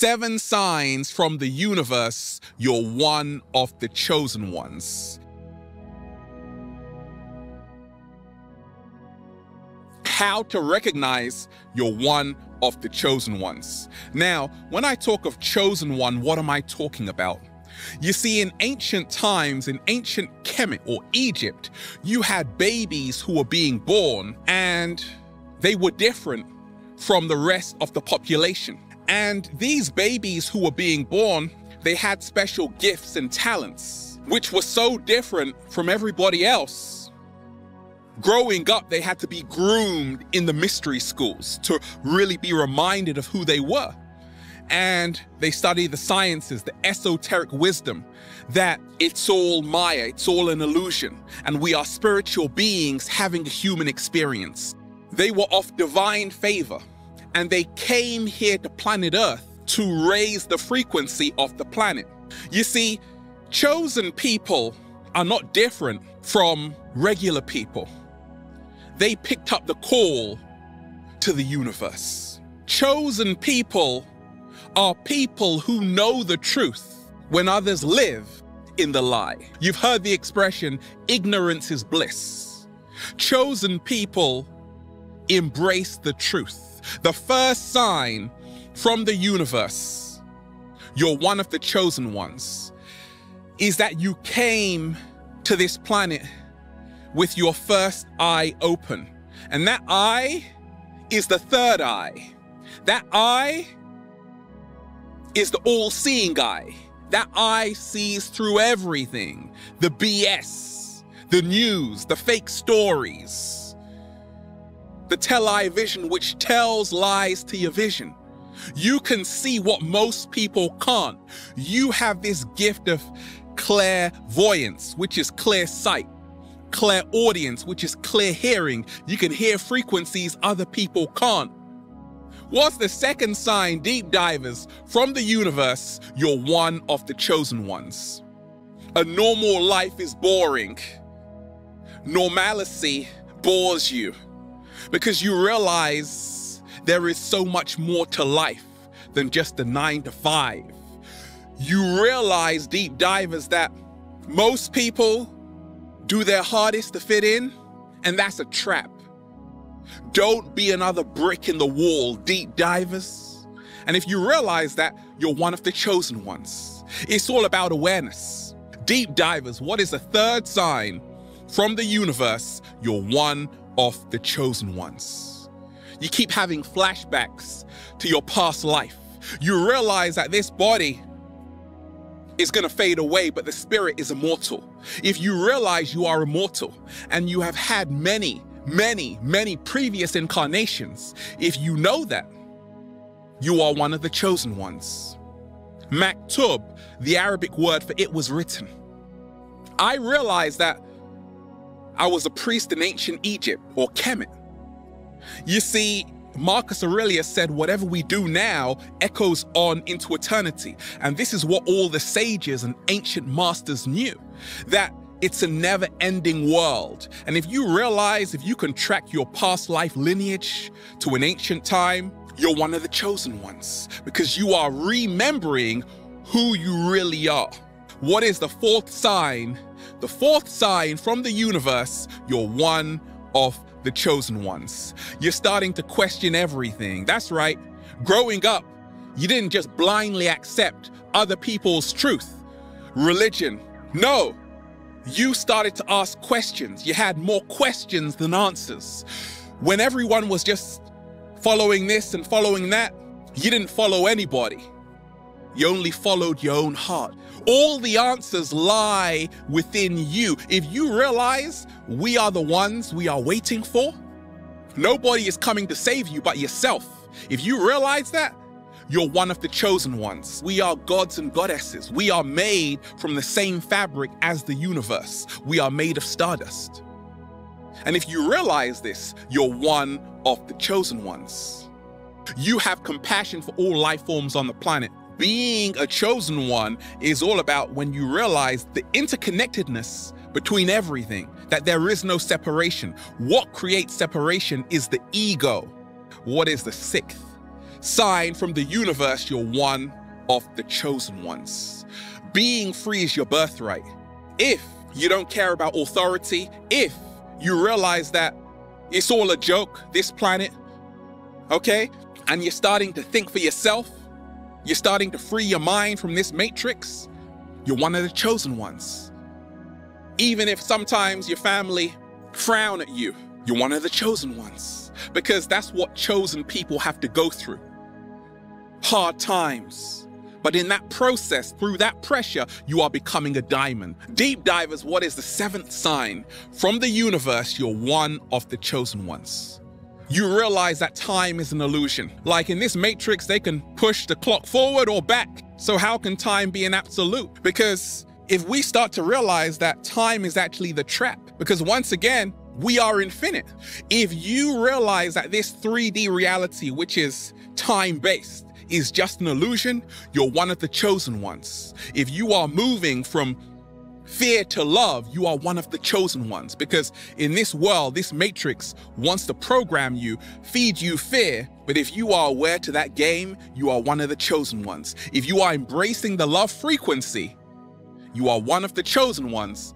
Seven signs from the universe you're one of the chosen ones. How to recognize you're one of the chosen ones. Now, when I talk of chosen one, what am I talking about? You see, in ancient times, in ancient Kemet or Egypt, you had babies who were being born and they were different from the rest of the population. And these babies who were being born, they had special gifts and talents, which were so different from everybody else. Growing up, they had to be groomed in the mystery schools to really be reminded of who they were. And they study the sciences, the esoteric wisdom that it's all Maya, it's all an illusion, and we are spiritual beings having a human experience. They were of divine favor and they came here to planet Earth to raise the frequency of the planet. You see, chosen people are not different from regular people. They picked up the call to the universe. Chosen people are people who know the truth when others live in the lie. You've heard the expression, ignorance is bliss. Chosen people embrace the truth the first sign from the universe, you're one of the chosen ones, is that you came to this planet with your first eye open. And that eye is the third eye. That eye is the all seeing eye. That eye sees through everything the BS, the news, the fake stories the tell-eye vision, which tells lies to your vision. You can see what most people can't. You have this gift of clairvoyance, which is clear sight, clear audience, which is clear hearing. You can hear frequencies other people can't. What's the second sign, deep divers, from the universe? You're one of the chosen ones. A normal life is boring. Normalcy bores you because you realize there is so much more to life than just the nine to five. You realize, deep divers, that most people do their hardest to fit in, and that's a trap. Don't be another brick in the wall, deep divers. And if you realize that, you're one of the chosen ones. It's all about awareness. Deep divers, what is the third sign from the universe? You're one of the chosen ones. You keep having flashbacks to your past life. You realize that this body is going to fade away, but the spirit is immortal. If you realize you are immortal and you have had many, many, many previous incarnations, if you know that, you are one of the chosen ones. Maktub, the Arabic word for it was written. I realized that I was a priest in ancient Egypt or Kemet. You see, Marcus Aurelius said, whatever we do now echoes on into eternity. And this is what all the sages and ancient masters knew that it's a never ending world. And if you realize, if you can track your past life lineage to an ancient time, you're one of the chosen ones because you are remembering who you really are. What is the fourth sign the fourth sign from the universe, you're one of the chosen ones. You're starting to question everything. That's right. Growing up, you didn't just blindly accept other people's truth, religion. No, you started to ask questions. You had more questions than answers. When everyone was just following this and following that, you didn't follow anybody. You only followed your own heart. All the answers lie within you. If you realize we are the ones we are waiting for, nobody is coming to save you but yourself. If you realize that, you're one of the chosen ones. We are gods and goddesses. We are made from the same fabric as the universe. We are made of stardust. And if you realize this, you're one of the chosen ones. You have compassion for all life forms on the planet being a chosen one is all about when you realize the interconnectedness between everything, that there is no separation. What creates separation is the ego. What is the sixth? sign from the universe, you're one of the chosen ones. Being free is your birthright. If you don't care about authority, if you realize that it's all a joke, this planet, okay? And you're starting to think for yourself, you're starting to free your mind from this matrix, you're one of the chosen ones. Even if sometimes your family frown at you, you're one of the chosen ones. Because that's what chosen people have to go through. Hard times. But in that process, through that pressure, you are becoming a diamond. Deep divers, what is the seventh sign? From the universe, you're one of the chosen ones. You realize that time is an illusion. Like in this matrix, they can push the clock forward or back. So how can time be an absolute? Because if we start to realize that time is actually the trap, because once again, we are infinite. If you realize that this 3D reality, which is time based, is just an illusion, you're one of the chosen ones. If you are moving from fear to love, you are one of the chosen ones. Because in this world, this matrix wants to program you, feed you fear. But if you are aware to that game, you are one of the chosen ones. If you are embracing the love frequency, you are one of the chosen ones